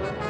Música